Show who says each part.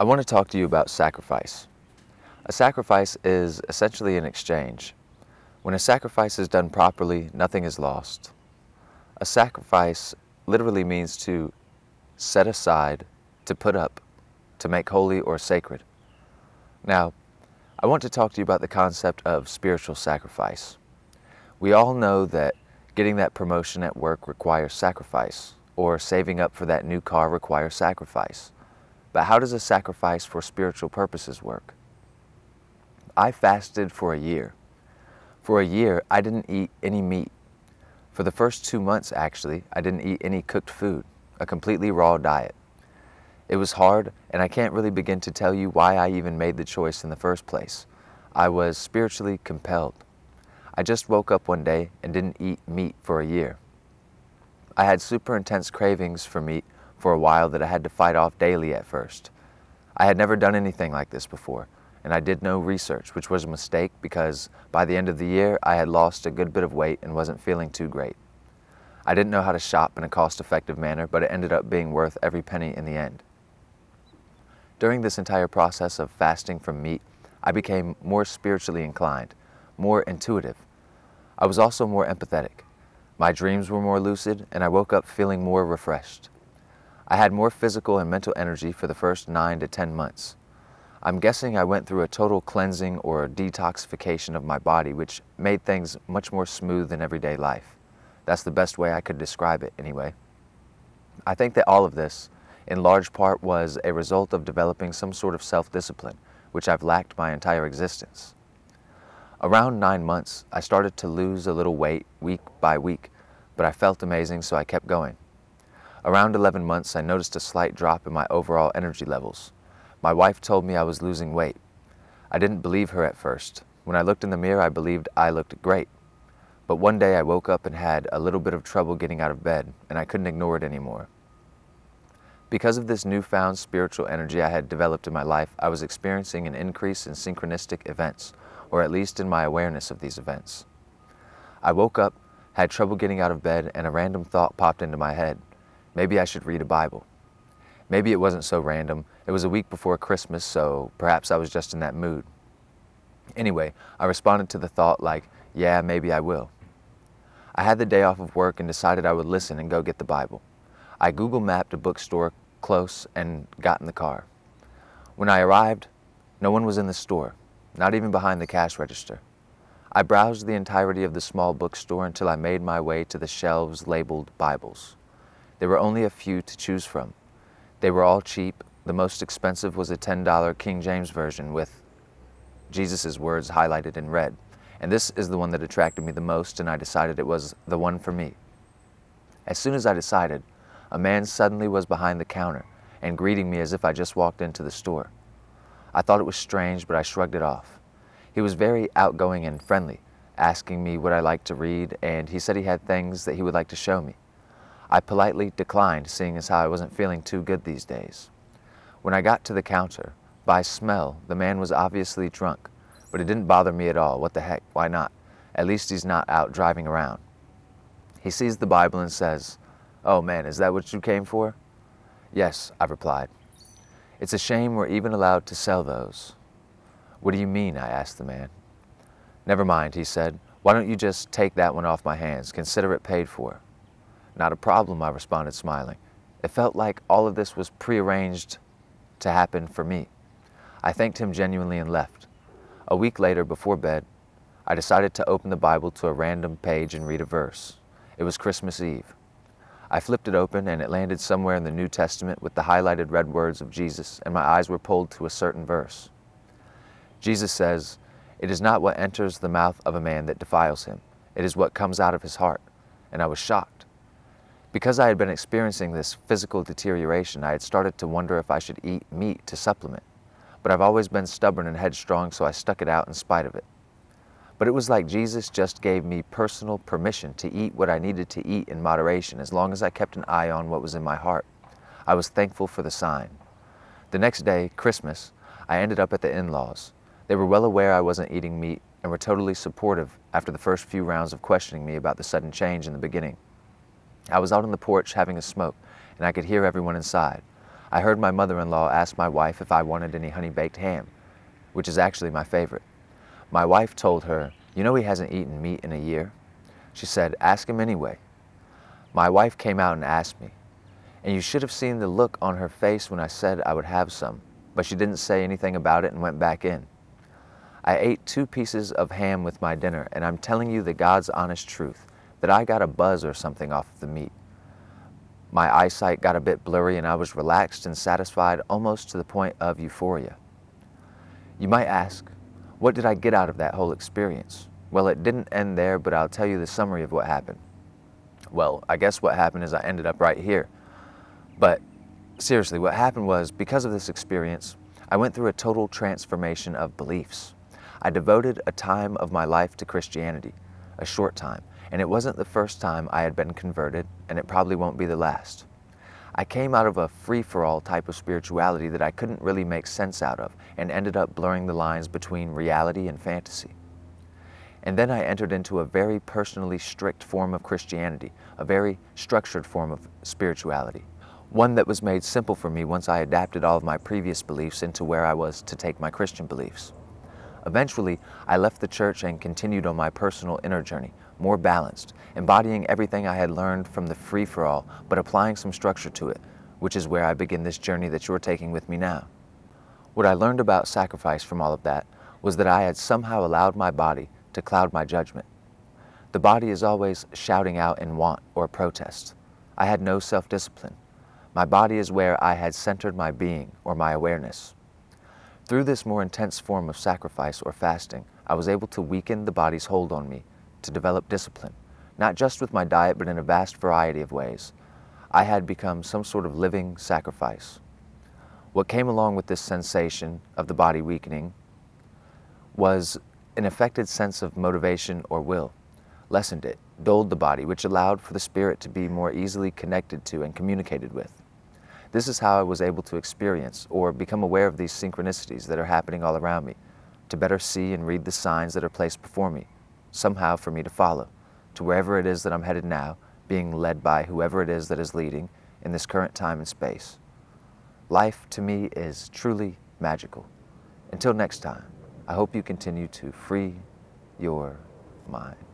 Speaker 1: I want to talk to you about sacrifice. A sacrifice is essentially an exchange. When a sacrifice is done properly, nothing is lost. A sacrifice literally means to set aside, to put up, to make holy or sacred. Now, I want to talk to you about the concept of spiritual sacrifice. We all know that getting that promotion at work requires sacrifice, or saving up for that new car requires sacrifice. But how does a sacrifice for spiritual purposes work? I fasted for a year. For a year, I didn't eat any meat. For the first two months, actually, I didn't eat any cooked food, a completely raw diet. It was hard, and I can't really begin to tell you why I even made the choice in the first place. I was spiritually compelled. I just woke up one day and didn't eat meat for a year. I had super intense cravings for meat for a while that I had to fight off daily at first. I had never done anything like this before, and I did no research, which was a mistake because by the end of the year I had lost a good bit of weight and wasn't feeling too great. I didn't know how to shop in a cost-effective manner, but it ended up being worth every penny in the end. During this entire process of fasting from meat, I became more spiritually inclined, more intuitive. I was also more empathetic. My dreams were more lucid, and I woke up feeling more refreshed. I had more physical and mental energy for the first 9 to 10 months. I'm guessing I went through a total cleansing or detoxification of my body, which made things much more smooth in everyday life. That's the best way I could describe it, anyway. I think that all of this, in large part, was a result of developing some sort of self-discipline, which I've lacked my entire existence. Around nine months, I started to lose a little weight week by week, but I felt amazing, so I kept going. Around 11 months, I noticed a slight drop in my overall energy levels. My wife told me I was losing weight. I didn't believe her at first. When I looked in the mirror, I believed I looked great. But one day I woke up and had a little bit of trouble getting out of bed, and I couldn't ignore it anymore. Because of this newfound spiritual energy I had developed in my life, I was experiencing an increase in synchronistic events, or at least in my awareness of these events. I woke up, had trouble getting out of bed, and a random thought popped into my head. Maybe I should read a Bible. Maybe it wasn't so random. It was a week before Christmas, so perhaps I was just in that mood. Anyway, I responded to the thought like, yeah, maybe I will. I had the day off of work and decided I would listen and go get the Bible. I Google mapped a bookstore close and got in the car. When I arrived, no one was in the store, not even behind the cash register. I browsed the entirety of the small bookstore until I made my way to the shelves labeled Bibles. There were only a few to choose from. They were all cheap. The most expensive was a $10 King James Version with Jesus' words highlighted in red. And this is the one that attracted me the most, and I decided it was the one for me. As soon as I decided, a man suddenly was behind the counter and greeting me as if I just walked into the store. I thought it was strange, but I shrugged it off. He was very outgoing and friendly, asking me what I liked to read, and he said he had things that he would like to show me. I politely declined, seeing as how I wasn't feeling too good these days. When I got to the counter, by smell, the man was obviously drunk, but it didn't bother me at all. What the heck, why not? At least he's not out driving around. He sees the Bible and says, Oh man, is that what you came for? Yes, I replied. It's a shame we're even allowed to sell those. What do you mean? I asked the man. Never mind, he said. Why don't you just take that one off my hands? Consider it paid for. Not a problem, I responded, smiling. It felt like all of this was prearranged to happen for me. I thanked him genuinely and left. A week later, before bed, I decided to open the Bible to a random page and read a verse. It was Christmas Eve. I flipped it open and it landed somewhere in the New Testament with the highlighted red words of Jesus, and my eyes were pulled to a certain verse. Jesus says, It is not what enters the mouth of a man that defiles him, it is what comes out of his heart. And I was shocked. Because I had been experiencing this physical deterioration, I had started to wonder if I should eat meat to supplement. But I've always been stubborn and headstrong, so I stuck it out in spite of it. But it was like Jesus just gave me personal permission to eat what I needed to eat in moderation as long as I kept an eye on what was in my heart. I was thankful for the sign. The next day, Christmas, I ended up at the in-laws. They were well aware I wasn't eating meat and were totally supportive after the first few rounds of questioning me about the sudden change in the beginning. I was out on the porch having a smoke, and I could hear everyone inside. I heard my mother-in-law ask my wife if I wanted any honey-baked ham, which is actually my favorite. My wife told her, you know he hasn't eaten meat in a year? She said, ask him anyway. My wife came out and asked me, and you should have seen the look on her face when I said I would have some, but she didn't say anything about it and went back in. I ate two pieces of ham with my dinner, and I'm telling you the God's honest truth, that I got a buzz or something off of the meat. My eyesight got a bit blurry and I was relaxed and satisfied almost to the point of euphoria. You might ask, what did I get out of that whole experience? Well, it didn't end there, but I'll tell you the summary of what happened. Well, I guess what happened is I ended up right here. But seriously, what happened was because of this experience, I went through a total transformation of beliefs. I devoted a time of my life to Christianity, a short time, and it wasn't the first time I had been converted, and it probably won't be the last. I came out of a free-for-all type of spirituality that I couldn't really make sense out of and ended up blurring the lines between reality and fantasy. And then I entered into a very personally strict form of Christianity, a very structured form of spirituality, one that was made simple for me once I adapted all of my previous beliefs into where I was to take my Christian beliefs. Eventually, I left the church and continued on my personal inner journey, more balanced, embodying everything I had learned from the free-for-all, but applying some structure to it, which is where I begin this journey that you're taking with me now. What I learned about sacrifice from all of that was that I had somehow allowed my body to cloud my judgment. The body is always shouting out in want or protest. I had no self-discipline. My body is where I had centered my being or my awareness. Through this more intense form of sacrifice or fasting, I was able to weaken the body's hold on me to develop discipline, not just with my diet, but in a vast variety of ways. I had become some sort of living sacrifice. What came along with this sensation of the body weakening was an affected sense of motivation or will, lessened it, dulled the body, which allowed for the spirit to be more easily connected to and communicated with. This is how I was able to experience or become aware of these synchronicities that are happening all around me, to better see and read the signs that are placed before me, somehow for me to follow to wherever it is that I'm headed now, being led by whoever it is that is leading in this current time and space. Life to me is truly magical. Until next time, I hope you continue to free your mind.